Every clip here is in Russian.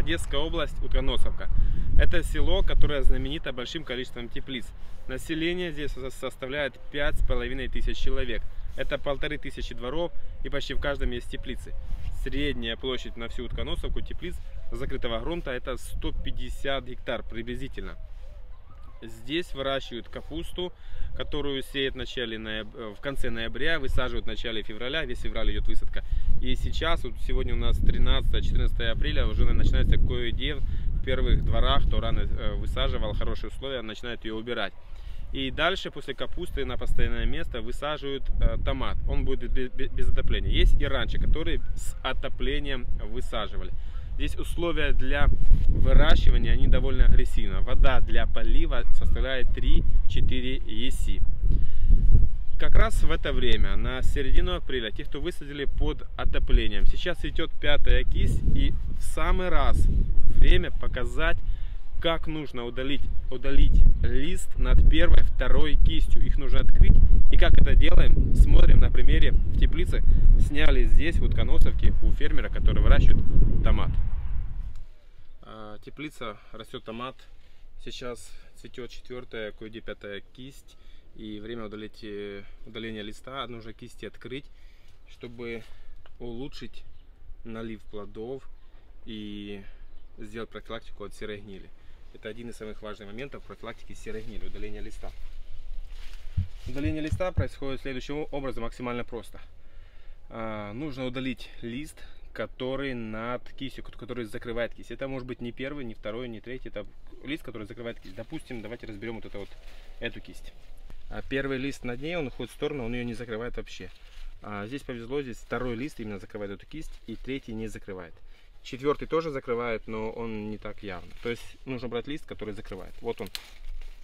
Одесская область, Утконосовка. Это село, которое знаменито большим количеством теплиц. Население здесь составляет 5,5 тысяч человек. Это полторы тысячи дворов и почти в каждом есть теплицы. Средняя площадь на всю Утконосовку теплиц закрытого грунта это 150 гектар приблизительно. Здесь выращивают капусту, которую сеют в, начале в конце ноября, высаживают в начале февраля, весь февраль идет высадка. И сейчас, вот сегодня у нас 13-14 апреля, уже начинается кое-где в первых дворах, кто рано э, высаживал, хорошие условия, начинают ее убирать. И дальше, после капусты, на постоянное место высаживают э, томат. Он будет без, отопления. Есть и раньше, которые с отоплением высаживали. Здесь условия для выращивания, они довольно агрессивны. Вода для полива составляет 3-4 ЕСИ. Как раз в это время, на середину апреля, те, кто высадили под отоплением, сейчас идет пятая кисть и в самый раз время показать, как нужно удалить, удалить лист над первой, второй кистью. Их нужно открыть. И как это делаем, смотрим на примере в теплице. Сняли здесь, вот коносовки, у фермера, который выращивает томат теплица, растет томат. Сейчас цветет четвертая, кое-где пятая кисть. И время удалить, э, удаления листа. Нужно кисти открыть, чтобы улучшить налив плодов и сделать профилактику от серой гнили. Это один из самых важных моментов профилактики серой гнили, удаления листа. Удаление листа происходит следующим образом, максимально просто. А, нужно удалить лист, который над кистью, который закрывает кисть. Это может быть не первый, не второй, не третий, это лист, который закрывает кисть. Допустим, давайте разберем вот это вот, эту кисть. А первый лист над ней, он уходит в сторону, он ее не закрывает вообще. А здесь повезло, здесь второй лист именно закрывает эту кисть, и третий не закрывает. Четвертый тоже закрывает, но он не так явно. То есть нужно брать лист, который закрывает. Вот он,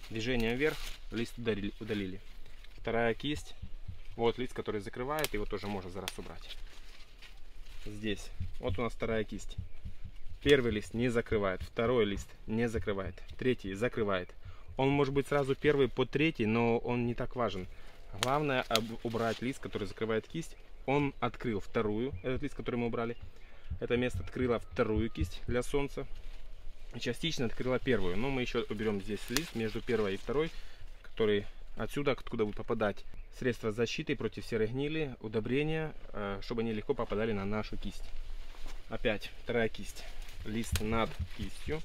движением вверх, лист удалили. удалили. Вторая кисть, вот лист, который закрывает, его тоже можно зараз убрать здесь. Вот у нас вторая кисть. Первый лист не закрывает, второй лист не закрывает, третий закрывает. Он может быть сразу первый по третий, но он не так важен. Главное убрать лист, который закрывает кисть. Он открыл вторую, этот лист, который мы убрали. Это место открыло вторую кисть для солнца. Частично открыла первую. Но мы еще уберем здесь лист между первой и второй, который отсюда, откуда будет попадать средства защиты против серой гнили, удобрения, э, чтобы они легко попадали на нашу кисть. Опять вторая кисть. Лист над кистью.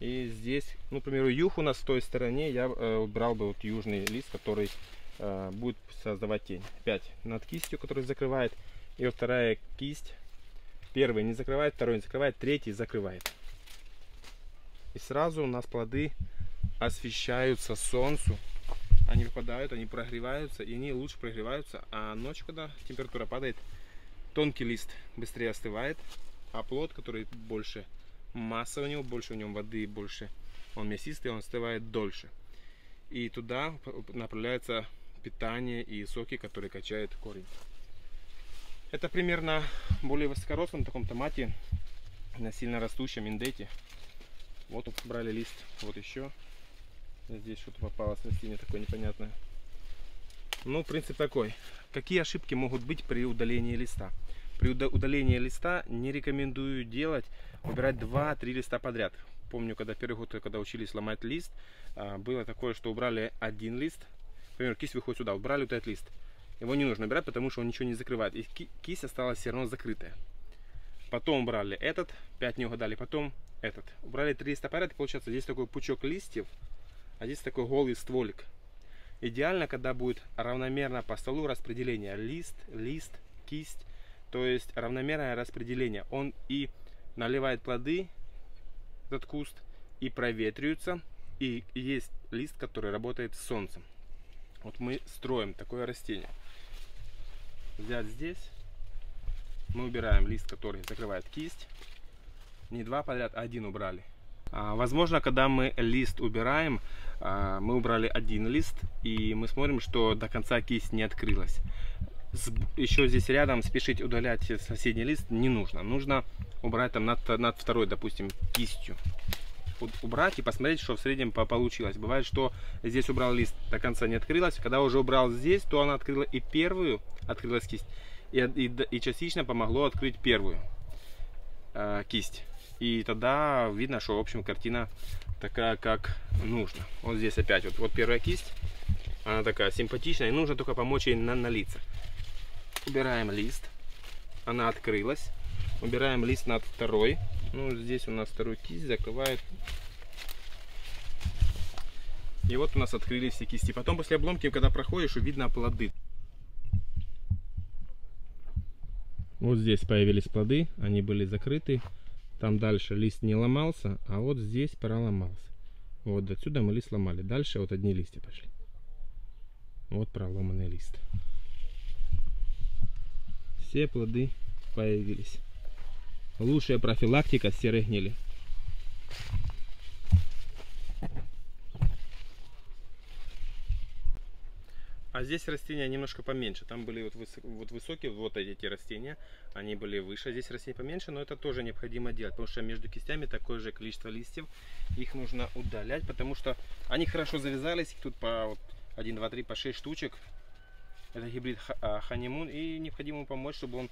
И здесь, ну, к примеру, юг у нас с той стороне, я э, убрал бы вот южный лист, который э, будет создавать тень. Опять над кистью, который закрывает. И вот вторая кисть. Первый не закрывает, второй не закрывает, третий закрывает. И сразу у нас плоды освещаются солнцу они выпадают, они прогреваются, и они лучше прогреваются. А ночью, когда температура падает, тонкий лист быстрее остывает, а плод, который больше масса у него, больше в нем воды, больше он мясистый, он остывает дольше. И туда направляется питание и соки, которые качают корень. Это примерно более высокорослом таком томате, на сильно растущем индете. Вот брали лист, вот еще. Здесь что-то попалось растение такое непонятное. Ну, принцип такой. Какие ошибки могут быть при удалении листа? При удалении листа не рекомендую делать, убирать 2-3 листа подряд. Помню, когда первый год, когда учились ломать лист, а, было такое, что убрали один лист. Например, кисть выходит сюда, убрали вот этот лист. Его не нужно убирать, потому что он ничего не закрывает. И кисть осталась все равно закрытая. Потом убрали этот, 5 не угадали, потом этот. Убрали 3 листа подряд, и получается здесь такой пучок листьев, а здесь такой голый стволик. Идеально, когда будет равномерно по столу распределение. Лист, лист, кисть. То есть равномерное распределение. Он и наливает плоды, этот куст, и проветривается. И есть лист, который работает с солнцем. Вот мы строим такое растение. Взять здесь. Мы убираем лист, который закрывает кисть. Не два подряд, а один убрали. А, возможно, когда мы лист убираем, а, мы убрали один лист, и мы смотрим, что до конца кисть не открылась. Еще здесь рядом спешить удалять соседний лист не нужно. Нужно убрать там над, над второй, допустим, кистью. Убрать и посмотреть, что в среднем получилось. Бывает, что здесь убрал лист, до конца не открылась. Когда уже убрал здесь, то она открыла и первую, открылась кисть, и, и, и частично помогло открыть первую э, кисть. И тогда видно, что, в общем, картина такая, как нужно. Вот здесь опять вот, вот первая кисть. Она такая симпатичная. И нужно только помочь ей на, налиться. Убираем лист. Она открылась. Убираем лист над второй. Ну, здесь у нас вторую кисть закрывает. И вот у нас открылись все кисти. Потом после обломки, когда проходишь, видно плоды. Вот здесь появились плоды, они были закрыты. Там дальше лист не ломался, а вот здесь проломался. Вот отсюда мы лист сломали. Дальше вот одни листья пошли. Вот проломанный лист. Все плоды появились. Лучшая профилактика серой гнили. А здесь растения немножко поменьше. Там были вот, высо вот высокие, вот эти растения, они были выше. Здесь растения поменьше, но это тоже необходимо делать, потому что между кистями такое же количество листьев. Их нужно удалять, потому что они хорошо завязались. Тут по вот, 1, 2, 3, по 6 штучек. Это гибрид а, ханимун. И необходимо помочь, чтобы он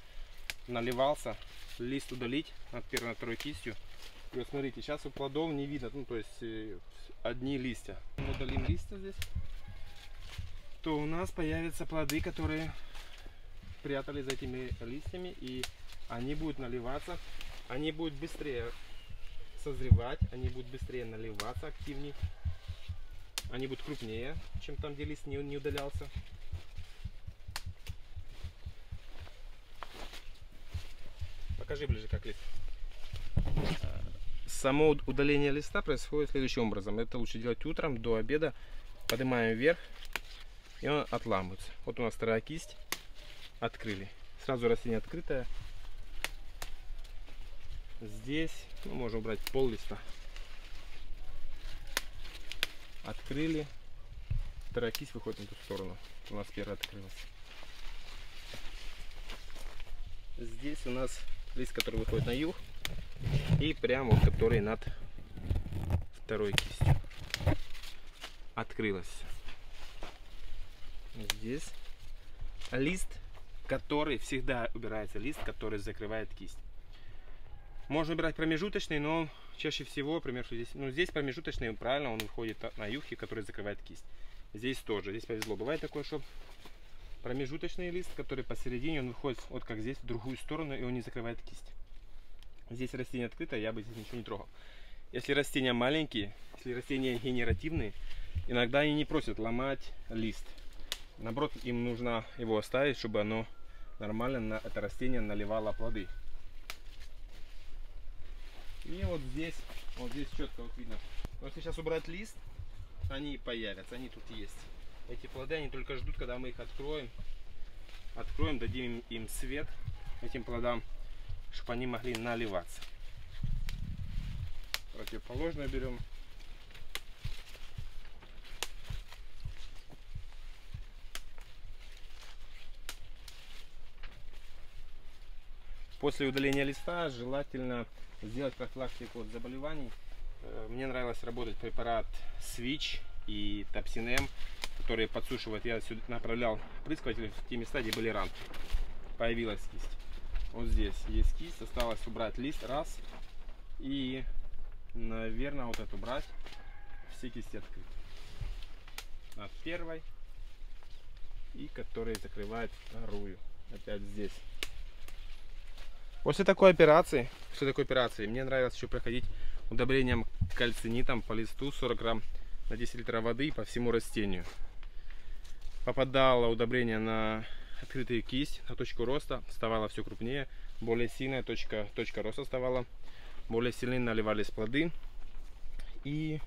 наливался. Лист удалить над первой, второй кистью. И вот смотрите, сейчас у плодов не видно, ну то есть э, одни листья. Мы удалим листья здесь то у нас появятся плоды, которые прятали за этими листьями, и они будут наливаться, они будут быстрее созревать, они будут быстрее наливаться активнее, они будут крупнее, чем там, где лист не, не удалялся. Покажи ближе, как лист. Само удаление листа происходит следующим образом. Это лучше делать утром, до обеда. Поднимаем вверх, и он отламывается. Вот у нас вторая кисть. Открыли. Сразу растение открытое. Здесь ну, можно убрать пол листа. Открыли. Вторая кисть выходит на ту сторону. У нас первая открылась. Здесь у нас лист, который выходит на юг. И прямо вот который над второй кистью. Открылась здесь лист, который всегда убирается лист, который закрывает кисть. Можно убирать промежуточный, но чаще всего, например, здесь, ну, здесь промежуточный, правильно, он выходит на юхе, который закрывает кисть. Здесь тоже, здесь повезло. Бывает такое, что промежуточный лист, который посередине, он выходит вот как здесь, в другую сторону, и он не закрывает кисть. Здесь растение открыто, я бы здесь ничего не трогал. Если растения маленькие, если растения генеративные, иногда они не просят ломать лист. Наоборот, им нужно его оставить, чтобы оно нормально на это растение наливало плоды. И вот здесь, вот здесь четко вот видно. Но если сейчас убрать лист, они появятся, они тут есть. Эти плоды, они только ждут, когда мы их откроем. Откроем, дадим им свет, этим плодам, чтобы они могли наливаться. Противоположную берем. После удаления листа желательно сделать профилактику от заболеваний. Э, мне нравилось работать препарат Switch и Топсинем, которые подсушивают. Я сюда направлял прыскиватель в те места, где были ранки. Появилась кисть. Вот здесь есть кисть. Осталось убрать лист. Раз. И, наверное, вот эту брать. Все кисти открыты. Над первой. И которые закрывают вторую. Опять здесь. После такой операции, после такой операции, мне нравилось еще проходить удобрением кальцинитом по листу 40 грамм на 10 литров воды по всему растению. Попадало удобрение на открытую кисть, на точку роста, вставало все крупнее, более сильная точка, точка роста вставала, более сильные наливались плоды и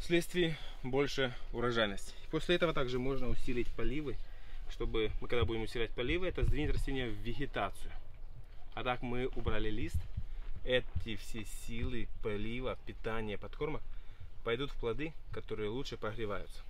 вследствие больше урожайности. После этого также можно усилить поливы, чтобы мы когда будем усилять поливы, это сдвинет растение в вегетацию. А так мы убрали лист. Эти все силы полива, питания, подкорма пойдут в плоды, которые лучше прогреваются.